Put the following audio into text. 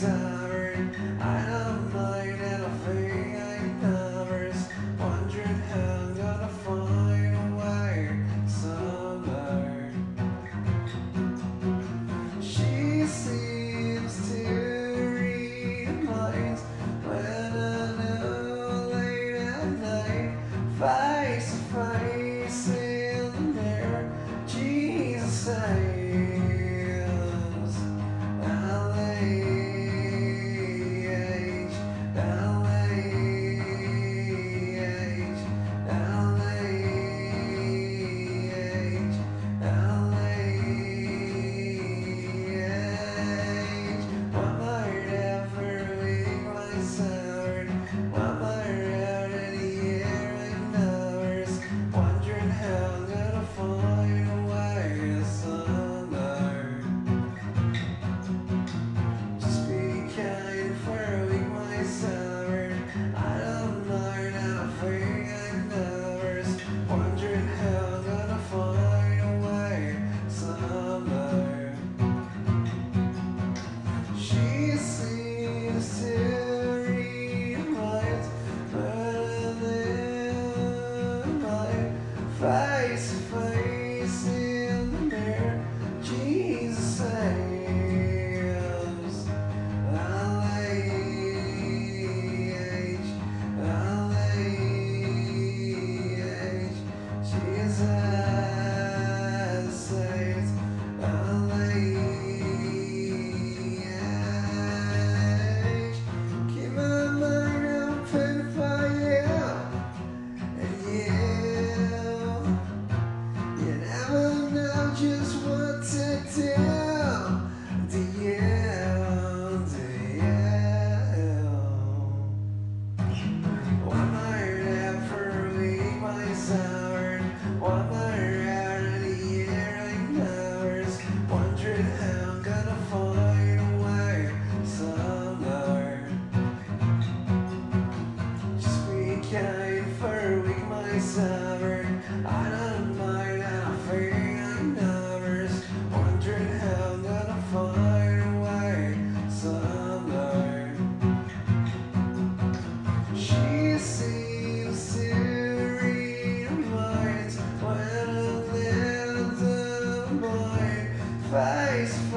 casa. Mine. Can I fur weak my? I don't mind having another's Wondering how I'm gonna find a way She seems to When I the Face